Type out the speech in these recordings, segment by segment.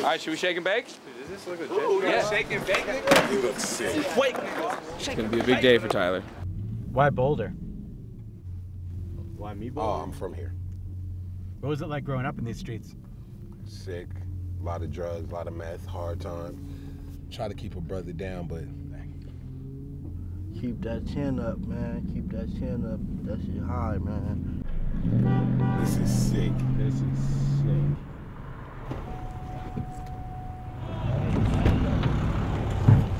All right, should we shake and bake? Does this look legit? Yeah. Shake and bake, nigga? You look sick. Wait. It's gonna be a big day for Tyler. Why Boulder? Why me oh, Boulder? Oh, I'm from here. What was it like growing up in these streets? Sick. A lot of drugs, a lot of meth, hard time. Try to keep a brother down, but Keep that chin up, man. Keep that chin up. Keep that shit high, man. this is sick. This is sick.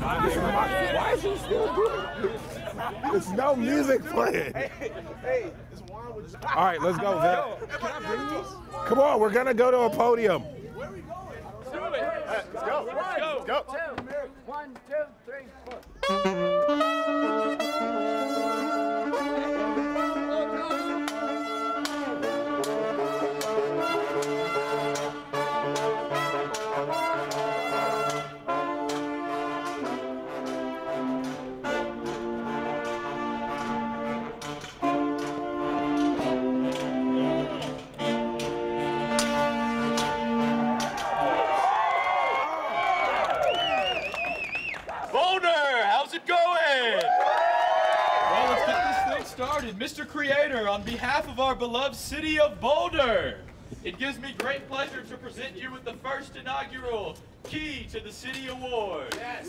Why is he still doing it? There's no music playing. Hey, this wine was. All right, let's go, Zach. Come on, we're gonna go to a podium. Let's go. Let's go. One, two, three, four. Started. Mr. Creator, on behalf of our beloved city of Boulder, it gives me great pleasure to present you with the first inaugural Key to the City Award. Yes.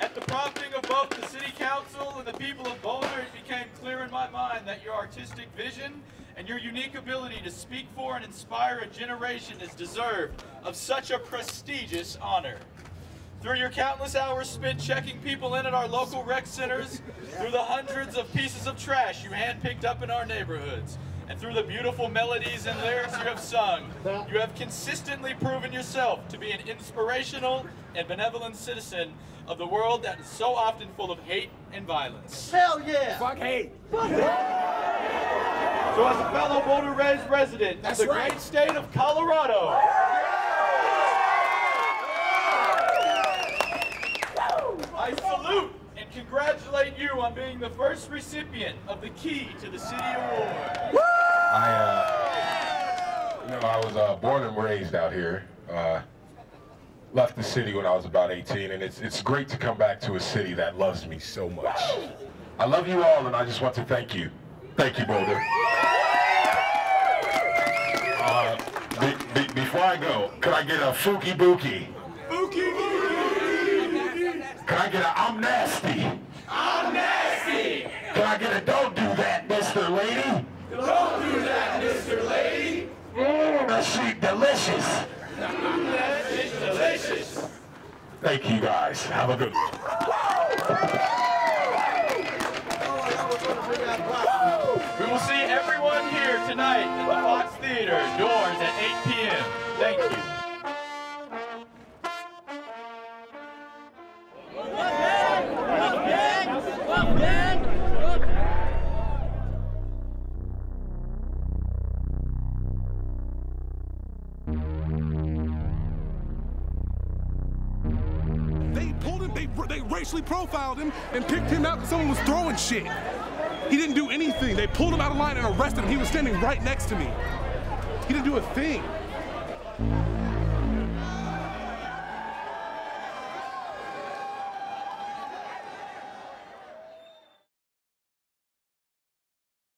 At the prompting of both the City Council and the people of Boulder, it became clear in my mind that your artistic vision and your unique ability to speak for and inspire a generation is deserved of such a prestigious honor. Through your countless hours spent checking people in at our local rec centers, through the hundreds of pieces of trash you handpicked up in our neighborhoods, and through the beautiful melodies and lyrics you have sung, you have consistently proven yourself to be an inspirational and benevolent citizen of the world that is so often full of hate and violence. Hell yeah! Fuck hate. So as a fellow Boulder raised resident That's of the right. great state of Colorado, congratulate you on being the first recipient of the Key to the City Award. I, uh, you know, I was uh, born and raised out here. Uh, left the city when I was about 18, and it's it's great to come back to a city that loves me so much. I love you all, and I just want to thank you. Thank you, Boulder. Uh, be, be, before I go, could I get a Fookie Bookie? Can I get a I'm nasty? I'm nasty. Can I get a don't do that, Mr. Lady? Don't do that, Mr. Lady. Mmm, that shit delicious. that shit delicious. Thank you guys. Have a good one. We will see everyone here tonight at the Fox Theater, doors at 8 p.m. Thank you. They, they racially profiled him and picked him out because someone was throwing shit. He didn't do anything. They pulled him out of line and arrested him. He was standing right next to me. He didn't do a thing.